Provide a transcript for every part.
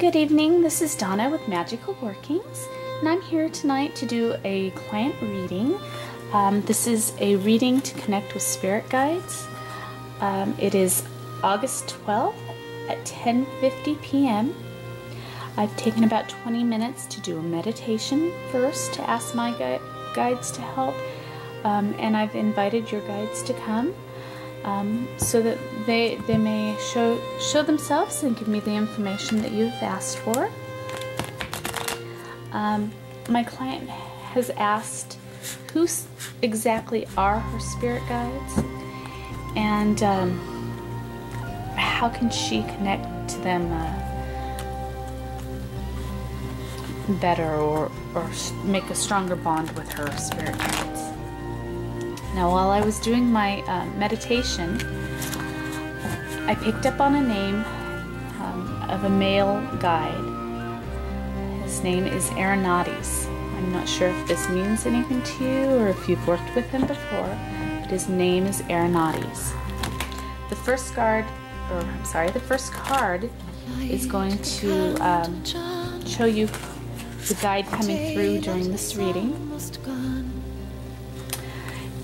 Good evening, this is Dawna with Magical Workings, and I'm here tonight to do a client reading. Um, this is a reading to connect with spirit guides. Um, it is August 12th at 10.50 p.m. I've taken about 20 minutes to do a meditation first to ask my gui guides to help, um, and I've invited your guides to come um, so that they they may show show themselves and give me the information that you've asked for. Um, my client has asked who exactly are her spirit guides and um, how can she connect to them uh, better or, or make a stronger bond with her spirit guides. Now, while I was doing my uh, meditation, I picked up on a name um, of a male guide. His name is Aeronautes. I'm not sure if this means anything to you or if you've worked with him before, but his name is Aeronautes. The first card, or I'm sorry, the first card is going to um, show you the guide coming through during this reading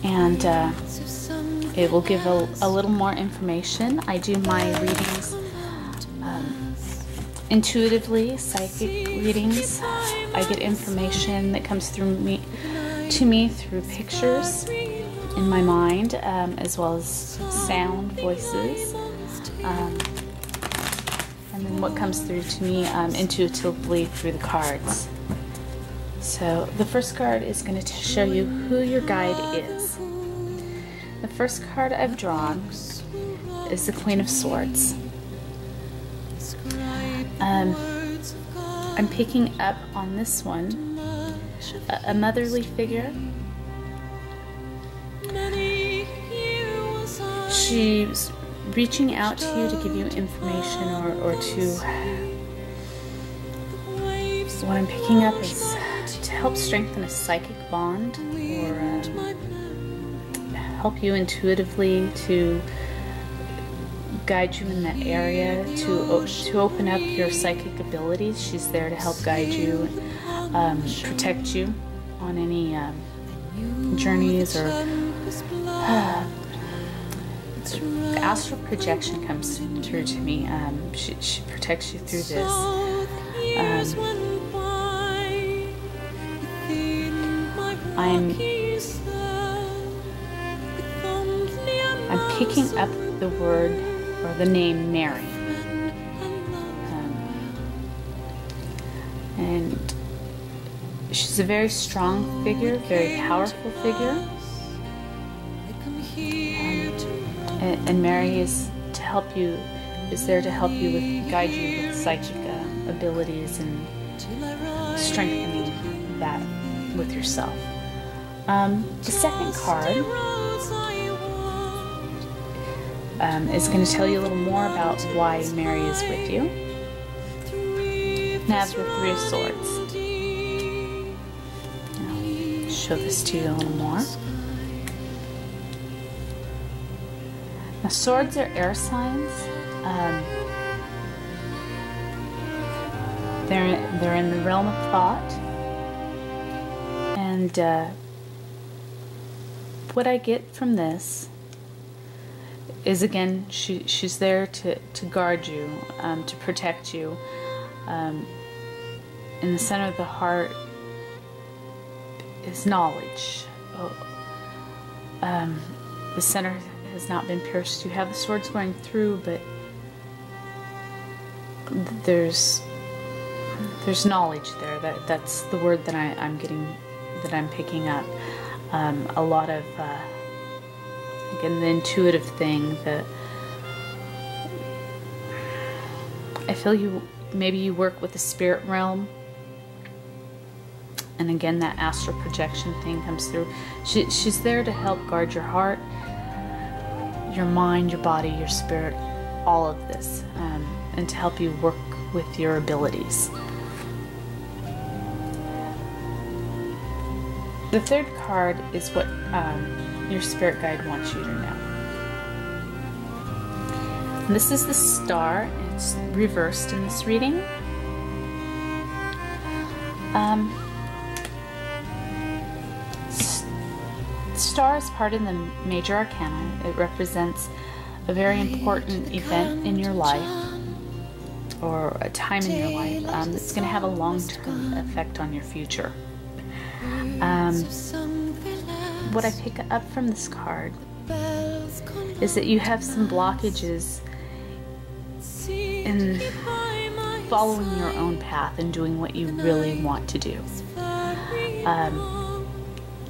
and uh, it will give a, a, little more information. I do my readings um, intuitively, psychic readings. I get information that comes through me to me through pictures in my mind, um, as well as sound, voices, um, and then what comes through to me um, intuitively through the cards. So the first card is going to show you who your guide is. The first card I've drawn is the Queen of Swords. Um, I'm picking up on this one a, a motherly figure. She's reaching out to you to give you information or, or to. What I'm picking up is to help strengthen a psychic bond or help you intuitively to guide you in that area to to open up your psychic abilities. She's there to help guide you um, protect you on any um, journeys or uh, astral projection comes through to me. Um, she, she protects you through this. Um, I'm picking up the word or the name Mary. Um, and she's a very strong figure, very powerful figure. Um, and, and, Mary is to help you, is there to help you with, guide you with psychic uh, abilities and strengthening that with yourself. Um, the second card um, is going to tell you a little more about why Mary is with you. Now, with Three of Swords. I'll show this to you a little more. Now, swords are air signs. Um, they're they're in the realm of thought, and uh, what I get from this is again, she, she's there to, to guard you, um, to protect you. Um, in the center of the heart is knowledge. Oh, um, the center has not been pierced. You have the swords going through, but there's there's knowledge there. That that's the word that I, I'm getting, that I'm picking up um, a lot of uh, again the intuitive thing that I feel you maybe you work with the spirit realm. And again that astral projection thing comes through. She, she's there to help guard your heart your mind your body your spirit all of this um, and to help you work with your abilities. The third card is what um, your spirit guide wants you to know. And this is the star, it's reversed in this reading. Um, star is part of the major arcana. It represents a very important event in your life or a time in your life um, that's going to have a long-term effect on your future. Um, what I pick up from this card is that you have some blockages in following your own path and doing what you really want to do. Um,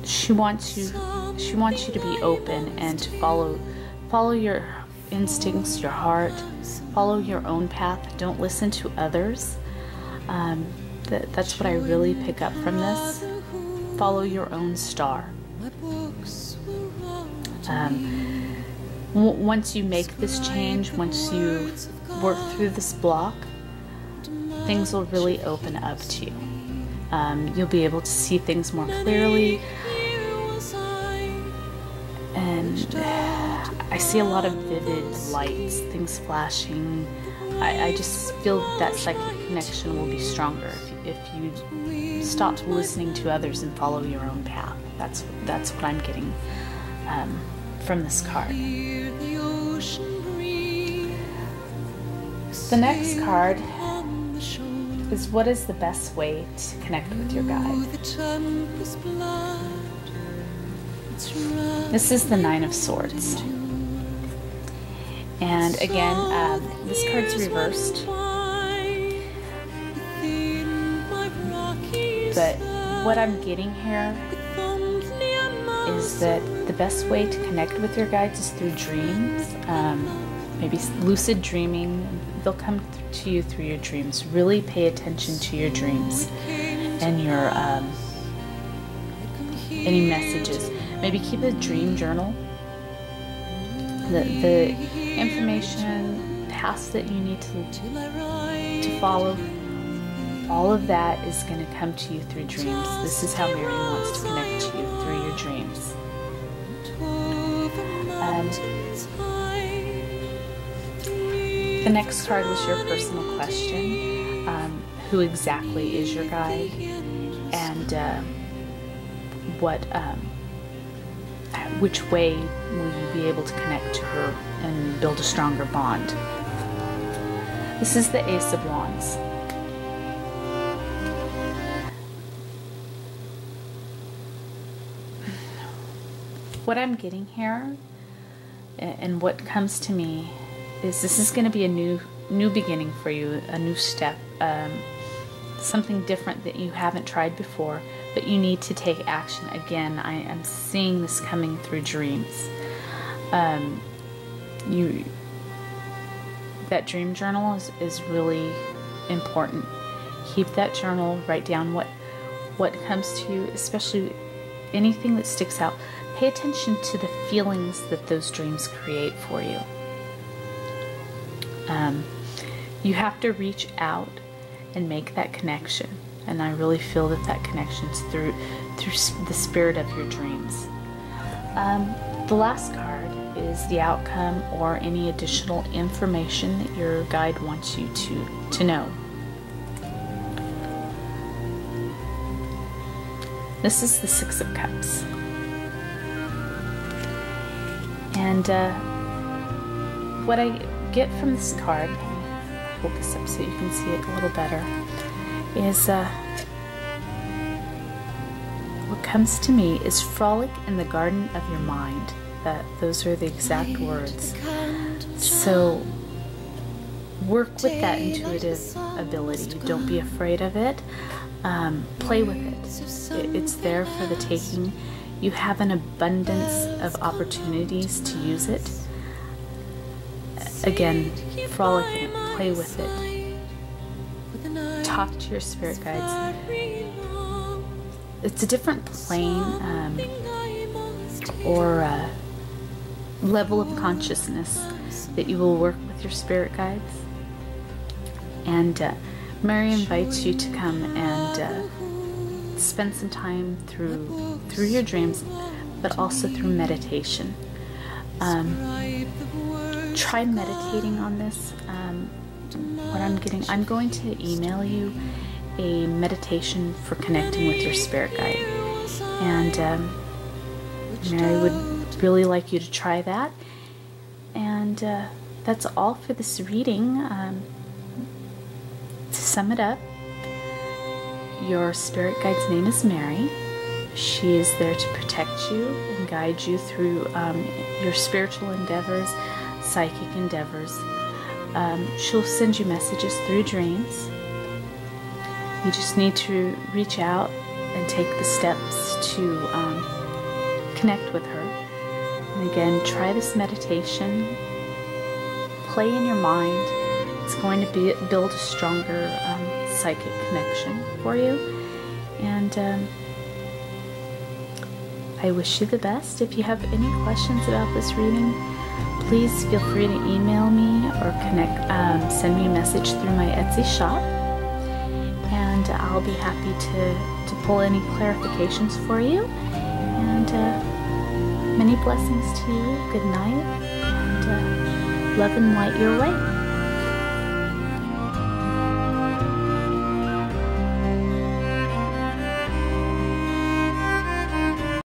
she wants you. She wants you to be open and to follow, follow your instincts, your heart. Follow your own path. Don't listen to others. Um, that, that's what I really pick up from this. Follow your own star. Um, once you make this change, once you work through this block, things will really open up to you. Um, you'll be able to see things more clearly. And I see a lot of vivid lights, things flashing. I, I just feel that psychic connection will be stronger if, if you stop listening to others and follow your own path. That's that's what I'm getting um, from this card. The next card is what is the best way to connect with your guide? This is the Nine of Swords. And again, um, this card's reversed. But what I'm getting here is that the best way to connect with your guides is through dreams. Um, maybe lucid dreaming. They'll come to you through your dreams. Really pay attention to your dreams and your um, any messages. Maybe keep a dream journal. The the information, paths that you need to to follow. All of that is going to come to you through dreams. This is how Marian wants to connect to you through your dreams. Um, the next card was your personal question. Um, who exactly is your guide? And uh, what, um, which way will you be able to connect to her and build a stronger bond? This is the Ace of Wands. What I'm getting here and what comes to me is this is going to be a new new beginning for you, a new step, um, something different that you haven't tried before, but you need to take action. Again, I am seeing this coming through dreams. Um, you that dream journal is, is really important. Keep that journal, write down what what comes to you, especially anything that sticks out. Pay attention to the feelings that those dreams create for you. Um, you have to reach out and make that connection. And I really feel that that connection is through, through the spirit of your dreams. Um, the last card is the outcome or any additional information that your guide wants you to, to know. This is the Six of Cups. And uh, what I get from this card, hold this up so you can see it a little better, is uh, what comes to me is frolic in the garden of your mind. That those are the exact words. So work with that intuitive ability. Don't be afraid of it. Um, play with it. It's there for the taking. You have an abundance of opportunities to use it. Again, frolic in it, play with it. Talk to your spirit guides. It's a different plane um, or level of consciousness that you will work with your spirit guides. And uh, Mary invites you to come and uh, spend some time through through your dreams, but also through meditation. Um, try meditating on this. Um, what I'm getting, I'm going to email you a meditation for connecting with your spirit guide. And um, Mary would really like you to try that. And uh, that's all for this reading. Um, to sum it up, your spirit guide's name is Mary. She is there to protect you and guide you through um, your spiritual endeavors, psychic endeavors. Um, she'll send you messages through dreams. You just need to reach out and take the steps to um, connect with her. And again, try this meditation. Play in your mind. It's going to be, build a stronger um, psychic connection for you. And um, I wish you the best. If you have any questions about this reading, please feel free to email me or connect, um, send me a message through my Etsy shop, and I'll be happy to, to pull any clarifications for you. And uh, many blessings to you. Good night, and uh, love and light your way.